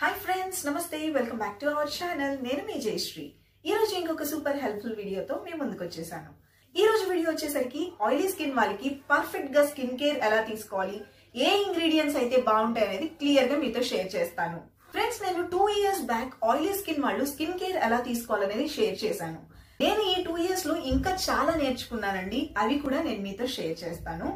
Hi friends నమస్తే. Welcome back to our channel నేను మీ జయశ్రీ. ఈ రోజు ఇంకొక సూపర్ హెల్ప్ఫుల్ వీడియోతో మేము ముందుకు వచ్చేసాను. ఈ రోజు వీడియో వచ్చేసరికి ఆయిలీ స్కిన్ వాళ్ళకి పర్ఫెక్ట్గా స్కిన్ కేర్ ఎలా తీసుకోవాలి ఏ ఇంగ్రీడియంట్స్ అయితే బాగుంటాయి అనేది క్లియర్గా మీతో షేర్ చేస్తాను. ఫ్రెండ్స్ నేను two years back oily skin వాళ్ళు స్కిన్ కేర్ ఎలా తీసుకోవాలనేది షేర్ చేశాను. నేను ఈ టూ ఇయర్స్లో ఇంకా చాలా నేర్చుకున్నానండి. అవి కూడా నేను మీతో షేర్ చేస్తాను.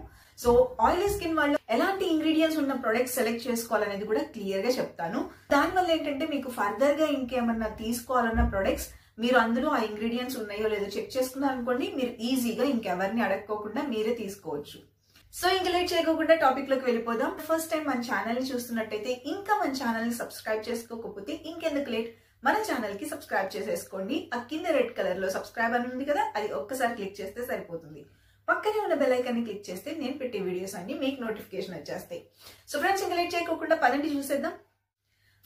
సో ఆయిలీ స్కిన్ వాళ్ళు ఎలాంటి ఇంగ్రీడియంట్స్ ఉన్న ప్రొడక్ట్స్ సెలెక్ట్ చేసుకోవాలనేది కూడా క్లియర్గా చెప్తాను. దానివల్ల ఏంటంటే మీకు ఫర్దర్గా ఇంకేమన్నా తీసుకోవాలన్న ప్రొడక్ట్స్ మీరు అందులో ఆ ఇంగ్రీడియంట్స్ ఉన్నాయో లేదో చెక్ చేసుకున్నారు అనుకోండి మీరు ఈజీగా ఇంకెవరిని అడగకోకుండా మీరే తీసుకోవచ్చు. సో ఇంక లేట్ చేయకుండా టాపిక్లోకి వెళ్ళిపోదాం. ఫస్ట్ టైం మన ఛానల్ని చూస్తున్నట్టయితే ఇంకా మన ఛానల్ని సబ్స్క్రైబ్ చేసుకోకపోతే ఇంకెందుకు లేట్? మన ఛానల్కి సబ్స్క్రైబ్ చేసేసుకోండి. ఆ కింద రెడ్ కలర్లో సబ్స్క్రైబ్ అని ఉంది కదా అది ఒక్కసారి క్లిక్ చేస్తే సరిపోతుంది. పక్కనే ఉన్న బెల్ని క్లిక్ చేస్తే నేను పెట్టే వీడియోస్ అన్ని మీకు నోటిఫికేషన్ వచ్చేస్తాయి. సో ఫ్రెండ్స్ ఇంకా లేట్ చేయకోకుండా పదండి చూసేద్దాం.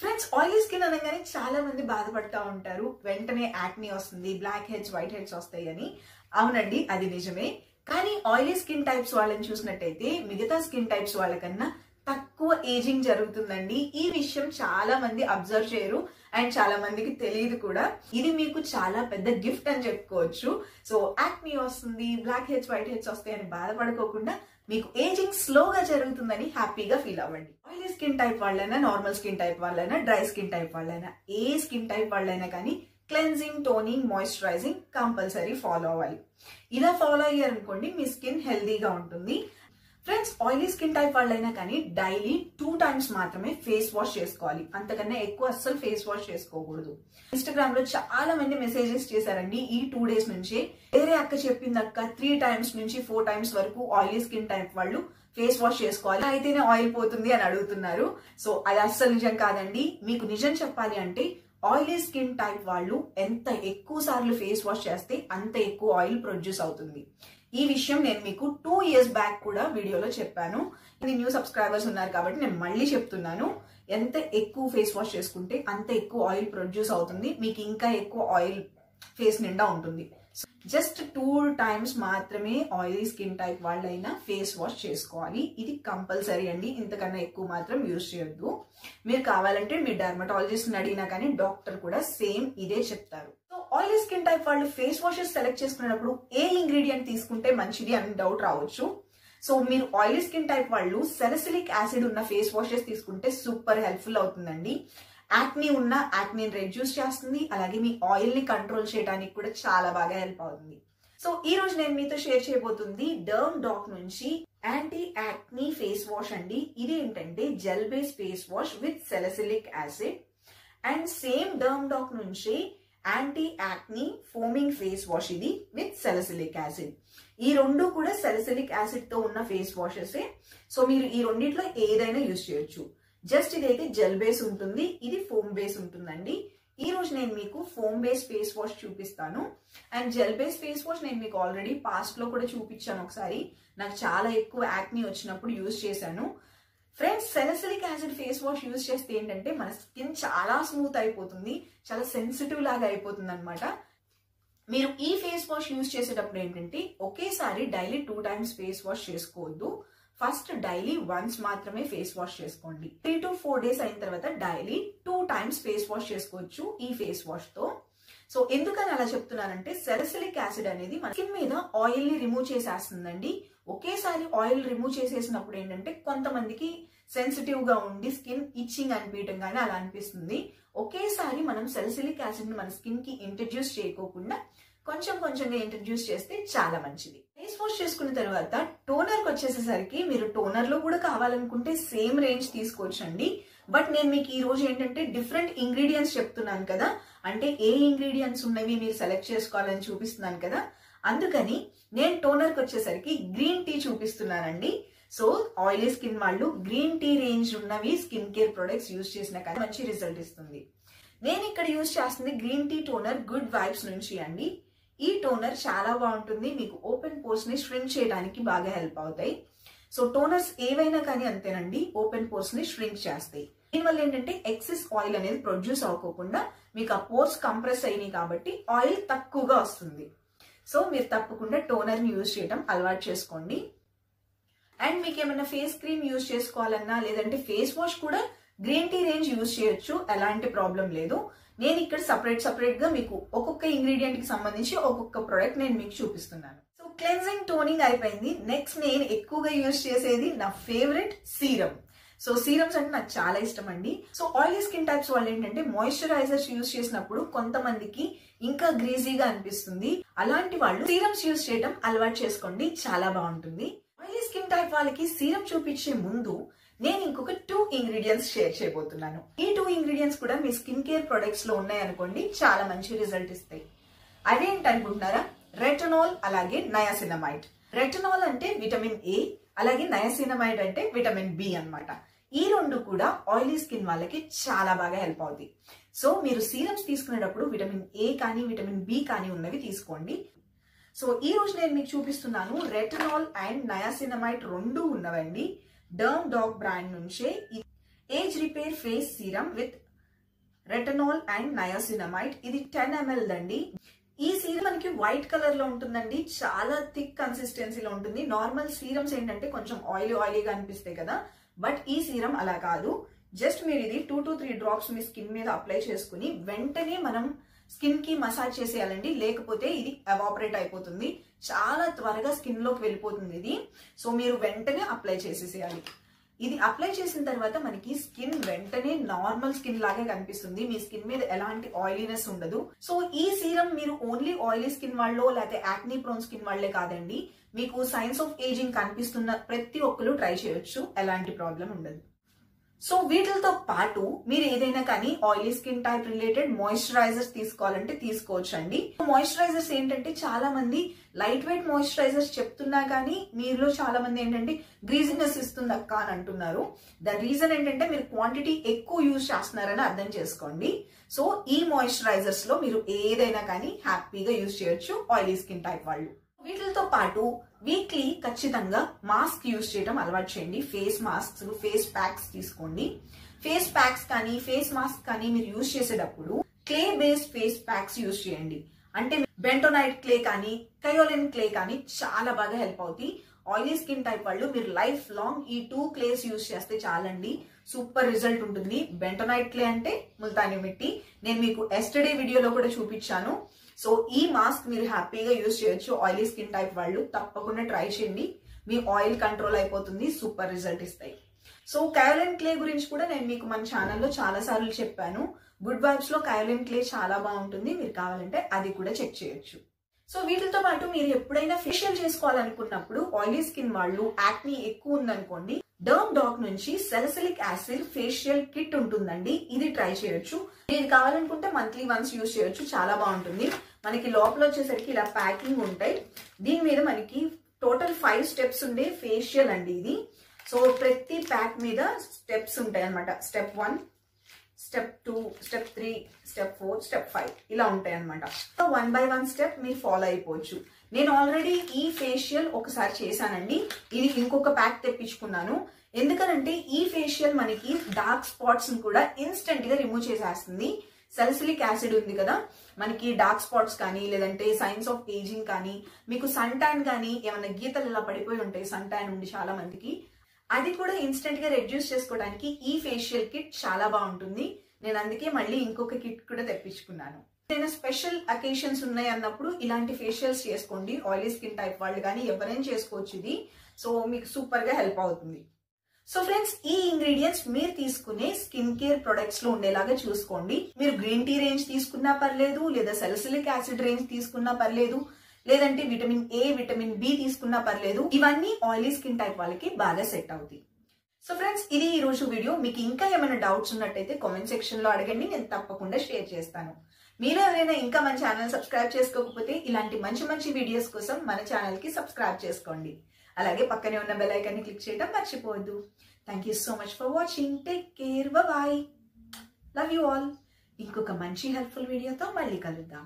ఫ్రెండ్స్ ఆయిలీ స్కిన్ అనగానే చాలా మంది బాధపడతా ఉంటారు. వెంటనే యాక్నీ వస్తుంది బ్లాక్ హెడ్స్ వైట్ హెడ్స్ వస్తాయి అని. అవునండి అది నిజమే. కానీ ఆయిలీ స్కిన్ టైప్స్ వాళ్ళని చూసినట్టయితే మిగతా స్కిన్ టైప్స్ వాళ్ళకన్నా తక్కువ ఏజింగ్ జరుగుతుందండి. ఈ విషయం చాలా మంది అబ్జర్వ్ చేయరు. అండ్ చాలా మందికి తెలియదు కూడా. ఇది మీకు చాలా పెద్ద గిఫ్ట్ అని చెప్పుకోవచ్చు. సో యాక్నీ వస్తుంది బ్లాక్ హెడ్స్ వైట్ హెడ్స్ వస్తాయి అని బాధపడుకోకుండా మీకు ఏజింగ్ స్లోగా జరుగుతుందని హ్యాపీగా ఫీల్ అవ్వండి. ఆయిలీ స్కిన్ టైప్ వాళ్ళైనా నార్మల్ స్కిన్ టైప్ వాళ్ళైనా డ్రై స్కిన్ టైప్ వాళ్ళైనా ఏ స్కిన్ టైప్ వాళ్ళైనా కానీ cleansing toning moisturising compulsory follow అవ్వాలి. ఇలా ఫాలో అయ్యారనుకోండి మీ స్కిన్ హెల్దీగా ఉంటుంది. ఫ్రెండ్స్ ఆయిలీ స్కిన్ టైప్ వాళ్ళైనా కానీ డైలీ టూ టైమ్స్ మాత్రమే ఫేస్ వాష్ చేసుకోవాలి. అంతకన్నా ఎక్కువ అస్సలు ఫేస్ వాష్ చేసుకోకూడదు. ఇన్స్టాగ్రామ్లో చాలా మంది మెసేజెస్ చేశారండి. ఈ టూ డేస్ నుంచి వేరే అక్క చెప్పింది అక్క త్రీ టైమ్స్ నుంచి ఫోర్ టైమ్స్ వరకు ఆయిలీ స్కిన్ టైప్ వాళ్ళు ఫేస్ వాష్ చేసుకోవాలి. అయితేనే ఆయిల్ పోతుంది అని అడుగుతున్నారు. సో అది అస్సలు నిజం కాదండి. మీకు నిజం చెప్పాలి అంటే ఆయిలీ స్కిన్ టైప్ వాళ్ళు ఎంత ఎక్కువ సార్లు ఫేస్ వాష్ చేస్తే అంత ఎక్కువ ఆయిల్ ప్రొడ్యూస్ అవుతుంది. ఈ విషయం నేను మీకు టూ ఇయర్స్ బ్యాక్ కూడా వీడియోలో చెప్పాను. ఇది న్యూ సబ్స్క్రైబర్స్ ఉన్నారు కాబట్టి నేను మళ్ళీ చెప్తున్నాను. ఎంత ఎక్కువ ఫేస్ వాష్ చేసుకుంటే అంత ఎక్కువ ఆయిల్ ప్రొడ్యూస్ అవుతుంది. మీకు ఇంకా ఎక్కువ ఆయిల్ ఫేస్ నిండా ఉంటుంది. జస్ట్ టూ టైమ్స్ మాత్రమే ఆయిలీ స్కిన్ టైప్ వాళ్ళైనా ఫేస్ వాష్ చేసుకోవాలి. ఇది కంపల్సరీ అండి. ఇంతకన్నా ఎక్కువ మాత్రం యూజ్ చేయొద్దు. మీరు కావాలంటే మీ డర్మటాలజిస్ట్ని అడిగినా కానీ డాక్టర్ కూడా సేమ్ ఇదే చెప్తారు. ఆయిలీ స్కిన్ టైప్ వాళ్ళు ఫేస్ వాషెస్ సెలెక్ట్ చేసుకునేటప్పుడు ఏ ఇంగ్రీడియంట్ తీసుకుంటే మంచిది అని డౌట్ రావచ్చు. సో మీరు ఆయిలీ స్కిన్ టైప్ వాళ్ళు సెలసిలిక్ యాసిడ్ ఉన్న ఫేస్ వాషెస్ తీసుకుంటే సూపర్ హెల్ప్ఫుల్ అవుతుందండి. యాక్ని ఉన్న యాక్నీ రెడ్యూస్ చేస్తుంది. అలాగే మీ ఆయిల్ని కంట్రోల్ చేయడానికి కూడా చాలా బాగా హెల్ప్ అవుతుంది. సో ఈ రోజు నేను మీతో షేర్ చేయబోతుంది డర్మ్ డాక్ నుంచి యాంటీ యాక్నీ ఫేస్ వాష్ అండి. ఇది ఏంటంటే gel base face wash with salicylic acid and same derm doc నుంచి anti acne foaming face wash ఇది విత్ సెలసిలిక్ యాసిడ్ ఈ రెండు కూడా సెలసిలిక్ యాసిడ్తో ఉన్న ఫేస్ వాషెసే సో మీరు ఈ రెండిట్లో ఏదైనా యూజ్ చేయొచ్చు. జస్ట్ ఇదైతే జెల్ బేస్ ఉంటుంది ఇది ఫోమ్ బేస్ ఉంటుందండి. ఈ రోజు నేను మీకు ఫోమ్ బేస్ ఫేస్ వాష్ చూపిస్తాను. And gel base face wash నేను మీకు ఆల్రెడీ పాస్ట్లో కూడా చూపించాను ఒకసారి. నాకు చాలా ఎక్కువ యాక్ని వచ్చినప్పుడు యూజ్ చేశాను. Friends salicylic acid face wash use చేస్తే ఏంటంటే మన స్కిన్ చాలా స్మూత్ అయిపోతుంది చాలా సెన్సిటివ్ లాగా అయిపోతుంది అనమాట మీరు ఈ ఫేస్ వాష్ యూజ్ చేసేటప్పుడు ఏంటంటే ఒకేసారి daily two times face wash చేసుకోవద్దు. ఫస్ట్ డైలీ వన్స్ మాత్రమే ఫేస్ వాష్ చేసుకోండి. త్రీ టు ఫోర్ డేస్ అయిన తర్వాత daily two times face wash చేసుకోవచ్చు ఈ ఫేస్ వాష్తో. సో ఎందుకని అలా చెప్తున్నానంటే సెరసిలిక్ యాసిడ్ అనేది మన స్కిన్ మీద ఆయిల్ని రిమూవ్ చేసేస్తుందండి. ఒకేసారి ఆయిల్ రిమూవ్ చేసేసినప్పుడు ఏంటంటే కొంతమందికి సెన్సిటివ్గా ఉండి స్కిన్ ఇచ్చింగ్ అనిపించడం కానీ అలా అనిపిస్తుంది. ఒకేసారి మనం సెలసిలిక్ యాసిడ్ని మన స్కిన్కి ఇంట్రడ్యూస్ చేయకోకుండా కొంచెం కొంచెంగా ఇంట్రడ్యూస్ చేస్తే చాలా మంచిది. ఫేస్ వాష్ చేసుకున్న తర్వాత టోనర్ వచ్చేసేసరికి మీరు టోనర్లో కూడా కావాలనుకుంటే సేమ్ రేంజ్ తీసుకోవచ్చండి. బట్ నేను మీకు ఈ రోజు ఏంటంటే డిఫరెంట్ ఇంగ్రీడియంట్స్ చెప్తున్నాను కదా. అంటే ఏ ఇంగ్రీడియంట్స్ ఉన్నవి మీరు సెలెక్ట్ చేసుకోవాలని చూపిస్తున్నాను కదా. అందుకని నేను టోనర్కి వచ్చేసరికి గ్రీన్ టీ చూపిస్తున్నానండి. సో ఆయిలీ స్కిన్ వాళ్ళు గ్రీన్ టీ రేంజ్ ఉన్నవి స్కిన్ కేర్ ప్రొడక్ట్స్ యూజ్ చేసిన కానీ మంచి రిజల్ట్ ఇస్తుంది. నేను ఇక్కడ యూజ్ చేస్తుంది green tea toner good vibes నుంచి అండి. ఈ టోనర్ చాలా బాగుంటుంది. మీకు ఓపెన్ పోర్స్ని ష్రింక్ చేయడానికి బాగా హెల్ప్ అవుతాయి. సో టోనర్స్ ఏవైనా కానీ అంతేనండి ఓపెన్ పోర్స్ని ష్రింక్ చేస్తాయి. దీనివల్ల ఏంటంటే ఎక్సెస్ ఆయిల్ అనేది ప్రొడ్యూస్ అవ్వకుండా మీకు ఆ పోర్స్ కంప్రెస్ అయినాయి కాబట్టి ఆయిల్ తక్కువగా వస్తుంది. సో మీరు తప్పకుండా టోనర్ని యూజ్ చేయడం అలవాటు చేసుకోండి. అండ్ మీకు ఏమైనా ఫేస్ క్రీమ్ యూజ్ చేసుకోవాలన్నా లేదంటే ఫేస్ వాష్ కూడా గ్రీన్ టీ రేంజ్ యూజ్ చేయొచ్చు ఎలాంటి ప్రాబ్లం లేదు. నేను ఇక్కడ సపరేట్ సపరేట్గా మీకు ఒక్కొక్క ఇంగ్రీడియంట్కి సంబంధించి ఒక్కొక్క ప్రొడక్ట్ నేను మీకు చూపిస్తున్నాను. క్లెన్జింగ్ టోనింగ్ అయిపోయింది. నెక్స్ట్ నేను ఎక్కువగా యూజ్ చేసేది నా ఫేవరెట్ సీరం సో సీరమ్స్ అంటే నాకు చాలా ఇష్టం అండి. సో ఆయిలీ స్కిన్ టైప్స్ వాళ్ళు ఏంటంటే మాయిశ్చరైజర్స్ యూజ్ చేసినప్పుడు కొంతమందికి ఇంకా గ్రీజీగా అనిపిస్తుంది. అలాంటి వాళ్ళు సీరమ్స్ యూజ్ చేయడం అలవాటు చేసుకోండి. చాలా బాగుంటుంది. ఆయిలీ స్కిన్ టైప్ వాళ్ళకి సీరం చూపించే ముందు నేను ఇంకొక టూ ఇంగ్రీడియంట్స్ షేర్ చేయబోతున్నాను. ఈ టూ ఇంగ్రీడియంట్స్ కూడా మీ స్కిన్ కేర్ ప్రొడక్ట్స్లో ఉన్నాయనుకోండి చాలా మంచి రిజల్ట్ ఇస్తాయి. అదేంటి అనుకుంటున్నారా రెటనాల్ అలాగే నయాసినమైడ్. రెటనాల్ అంటే విటమిన్ ఏ అలాగే నయాసినమైడ్ అంటే విటమిన్ బి అన్నమాట. ఈ రెండు కూడా ఆయిలీ స్కిన్ వాళ్ళకి చాలా బాగా హెల్ప్ అవుతాయి. సో మీరు సీరమ్స్ తీసుకునేటప్పుడు విటమిన్ ఏ కానీ విటమిన్ బి కానీ ఉన్నవి తీసుకోండి. సో ఈ రోజు నేను మీకు చూపిస్తున్నాను రెటనాల్ అండ్ నయాసినమైడ్ రెండు ఉన్నవండి. డర్మ్ డాగ్ బ్రాండ్ నుంచే age repair face serum with retinol and niacinamide. ఇది టెన్ ఎంఎల్ దండి ఈ సీరం మనకి వైట్ కలర్లో ఉంటుందండి. చాలా థిక్ కన్సిస్టెన్సీలో ఉంటుంది. నార్మల్ సీరమ్స్ ఏంటంటే కొంచెం ఆయిలీ ఆయిలీగా అనిపిస్తాయి కదా. బట్ ఈ సీరం అలా కాదు. జస్ట్ మీరు ఇది టూ టు త్రీ డ్రాప్స్ మీ స్కిన్ మీద అప్లై చేసుకుని వెంటనే మనం స్కిన్కి మసాజ్ చేసేయాలండి. లేకపోతే ఇది ఎవాపరేట్ అయిపోతుంది. చాలా త్వరగా స్కిన్లోకి వెళ్ళిపోతుంది ఇది. సో మీరు వెంటనే అప్లై చేసేసేయాలి. ఇది అప్లై చేసిన తర్వాత మనకి స్కిన్ వెంటనే నార్మల్ స్కిన్ లాగే కనిపిస్తుంది. మీ స్కిన్ మీద ఎలాంటి ఆయిలీనెస్ ఉండదు. సో ఈ సీరం మీరు ఓన్లీ ఆయిలీ స్కిన్ వాళ్ళో లేకపోతే యాక్నీ ప్రోన్ స్కిన్ వాళ్ళే కాదండి. మీకు సైన్స్ ఆఫ్ ఏజింగ్ కనిపిస్తున్న ప్రతి ఒక్కరు ట్రై చేయొచ్చు. ఎలాంటి ప్రాబ్లం ఉండదు. సో వీటితో పాటు మీరు ఏదైనా కానీ oily skin type related moisturisers తీసుకోవాలంటే తీసుకోవచ్చండి. మాయిశ్చరైజర్స్ ఏంటంటే చాలా మంది లైట్ వెయిట్ మాయిశ్చరైజర్స్ చెప్తున్నా కానీ మీరులో చాలా మంది ఏంటంటే గ్రీజినెస్ ఇస్తుంది అక్క అని అంటున్నారు. ద రీజన్ ఏంటంటే మీరు క్వాంటిటీ ఎక్కువ యూజ్ చేస్తున్నారని అర్థం చేసుకోండి. సో ఈ మాయిశ్చరైజర్స్లో మీరు ఏదైనా కానీ హ్యాపీగా యూజ్ చేయొచ్చు ఆయిలీ స్కిన్ టైప్ వాళ్ళు. వీటితో పాటు వీక్లీ ఖచ్చితంగా మాస్క్ యూజ్ చేయడం అలవాటు చేయండి. ఫేస్ మాస్క్స్ ఫేస్ ప్యాక్స్ తీసుకోండి. ఫేస్ ప్యాక్స్ కానీ ఫేస్ మాస్క్ కానీ మీరు యూజ్ చేసేటప్పుడు clay based face packs use చేయండి. అంటే బెంటోనైట్ క్లే కానీ కయోలిన్ క్లే కానీ చాలా బాగా హెల్ప్ అవుతాయి. ఆయిలీ స్కిన్ టైప్ వాళ్ళు మీరు లైఫ్ లాంగ్ ఈ టూ క్లేస్ యూజ్ చేస్తే చాలండి. సూపర్ రిజల్ట్ ఉంటుంది. బెంటోనైట్ క్లే అంటే ముల్తాని మిట్టి. నేను మీకు ఎస్టర్డే వీడియోలో కూడా చూపించాను. సో ఈ మాస్క్ మీరు హ్యాపీగా యూజ్ చేయొచ్చు. ఆయిలీ స్కిన్ టైప్ వాళ్ళు తప్పకుండా ట్రై చేయండి. మీ ఆయిల్ కంట్రోల్ అయిపోతుంది. సూపర్ రిజల్ట్ ఇస్తాయి. సో కయోలిన్ క్లే గురించి కూడా నేను మీకు మన ఛానల్లో చాలా సార్లు చెప్పాను. గుడ్ వైబ్స్లో కయోలిన్ క్లే చాలా బాగుంటుంది. మీరు కావాలంటే అది కూడా చెక్ చేయొచ్చు. సో వీటితో పాటు మీరు ఎప్పుడైనా ఫేషియల్ చేసుకోవాలనుకున్నప్పుడు ఆయిలీ స్కిన్ వాళ్ళు యాక్ని ఎక్కువ ఉందనుకోండి డర్మ్ డాక్ నుంచి సెలసిలిక్ యాసిడ్ ఫేషియల్ కిట్ ఉంటుందండి. ఇది ట్రై చేయొచ్చు. ఇది కావాలనుకుంటే మంత్లీ వన్స్ యూజ్ చేయొచ్చు. చాలా బాగుంటుంది. మనకి లోపల వచ్చేసరికి ఇలా ప్యాకింగ్ ఉంటాయి. దీని మీద మనకి టోటల్ ఫైవ్ స్టెప్స్ ఉండే ఫేషియల్ అండి ఇది. సో ప్రతి ప్యాక్ మీద స్టెప్స్ ఉంటాయి అనమాట step one step two step three step four step five ఇలా ఉంటాయి అనమాట so one by one step మీరు ఫాలో అయిపోవచ్చు. నేను ఆల్రెడీ ఈ ఫేషియల్ ఒకసారి చేశానండి. ఇది ఇంకొక ప్యాక్ తెప్పించుకున్నాను. ఎందుకనంటే ఈ ఫేషియల్ మనకి డార్క్ స్పాట్స్ కూడా ఇన్స్టెంట్గా రిమూవ్ చేసేస్తుంది. సెల్సిలిక్ యాసిడ్ ఉంది కదా మనకి డార్క్ స్పాట్స్ కానీ లేదంటే సైన్స్ ఆఫ్ ఏజింగ్ కానీ మీకు సన్ ట్యాన్ కానీ ఏమైనా గీతలు ఇలా పడిపోయి ఉంటాయి సన్ ట్యాన్ ఉండి చాలా మందికి. అది కూడా ఇన్స్టెంట్గా రెడ్యూస్ చేసుకోవడానికి ఈ ఫేషియల్ కిట్ చాలా బాగుంటుంది. నేను అందుకే మళ్ళీ ఇంకొక కిట్ కూడా తెప్పించుకున్నాను. నేను స్పెషల్ అకేషన్స్ ఉన్నాయి అన్నప్పుడు ఇలాంటి ఫేషియల్స్ చేసుకోండి. ఆయిలీ స్కిన్ టైప్ వాళ్ళు కానీ ఎవరైనా చేసుకోవచ్చు ఇది. సో మీకు సూపర్గా హెల్ప్ అవుతుంది. సో ఫ్రెండ్స్ ఈ ఇంగ్రీడియంట్స్ మీరు తీసుకునే స్కిన్ కేర్ ప్రొడక్ట్స్లో ఉండేలాగా చూసుకోండి. మీరు గ్రీన్ టీ రేంజ్ తీసుకున్నా పర్లేదు లేదా సెలసిలిక్ యాసిడ్ రేంజ్ తీసుకున్నా పర్లేదు. లేదంటే విటమిన్ ఏ విటమిన్ బి తీసుకున్నా పర్లేదు. ఇవన్నీ ఆయిలీ స్కిన్ టైప్ వాళ్ళకి బాగా సెట్ అవుతాయి. సో ఫ్రెండ్స్ ఇది ఈ రోజు వీడియో మీకు ఇంకా ఏమైనా డౌట్స్ ఉన్నట్టయితే కామెంట్ సెక్షన్లో అడగండి. నేను తప్పకుండా షేర్ చేస్తాను. మీరు ఎవరైనా ఇంకా మన ఛానల్ సబ్స్క్రైబ్ చేసుకోకపోతే ఇలాంటి మంచి మంచి వీడియోస్ కోసం మన ఛానల్కి సబ్స్క్రైబ్ చేసుకోండి. అలాగే పక్కనే ఉన్న బెల్ క్లిక్ చేయడం మర్చిపోవద్దు. Thank you so much for watching take care bye love you all ఇంకొక మంచి హెల్ప్ఫుల్ వీడియోతో మళ్ళీ కలుద్దాం.